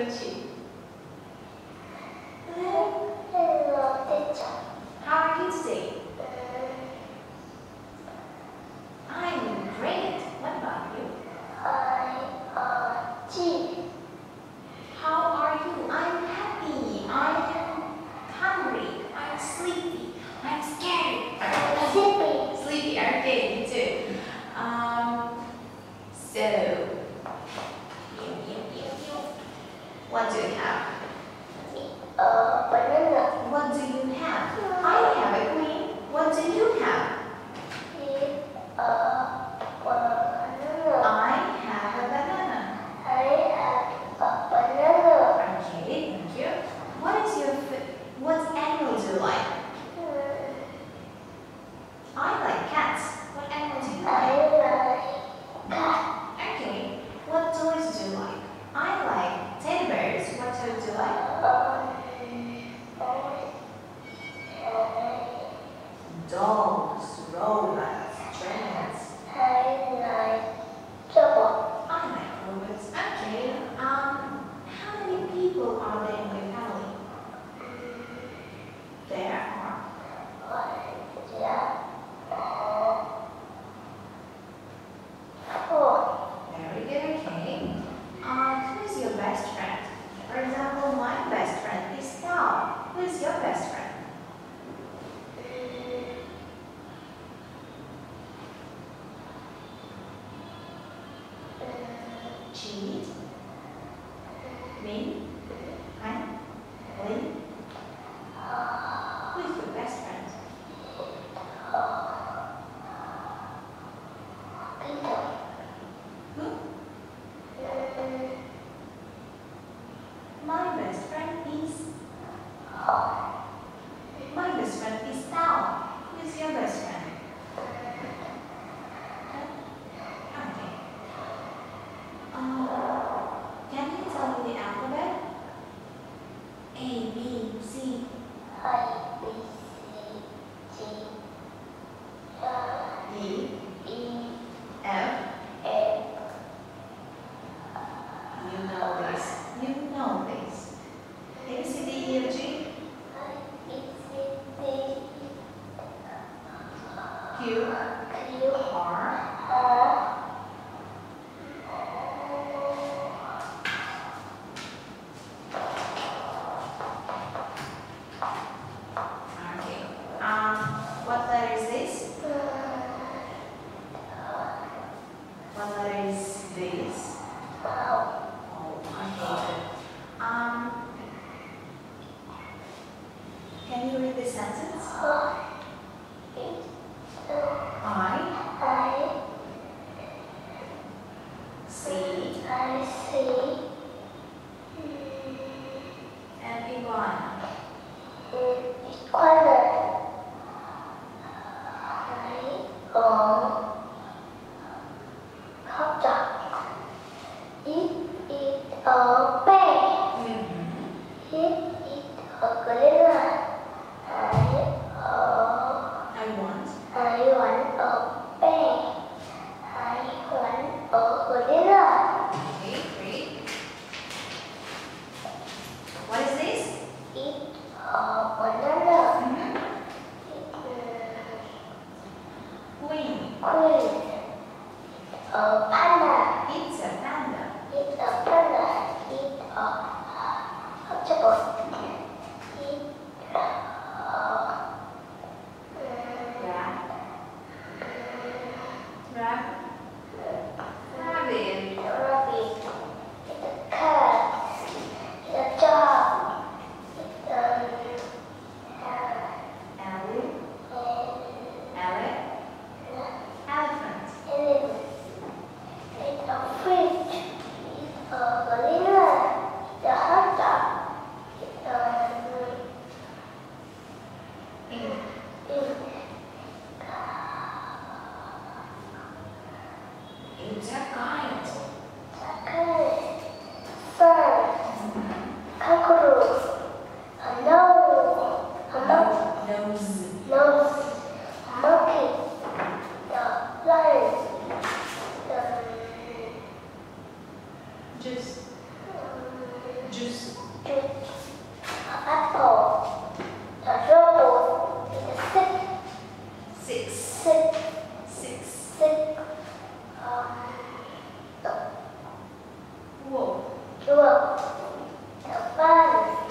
importante. What do you have? Uh, banana. What do you have? I have a queen. What do you have? Who's your best friend? Who? My best friend is... My best friend is Tao. Who's your best friend? U, U, R, R, おっ嗯い。え、好这个。一 12, 13,